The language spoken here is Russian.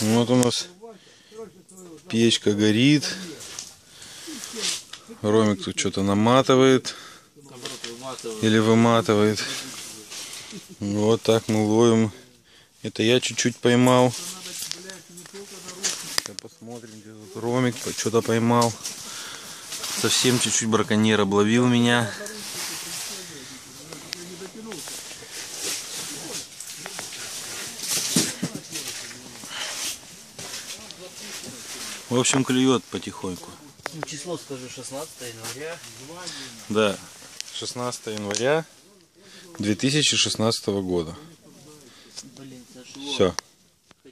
Вот у нас печка горит. Ромик тут что-то наматывает или выматывает. Вот так мы ловим. Это я чуть-чуть поймал. Посмотрим, где тут Ромик что-то поймал. Совсем чуть-чуть браконьер обловил меня. В общем, клюет потихоньку. Ну, Число скажу 16 января. Да, 16 января 2016 года. Блин. Все.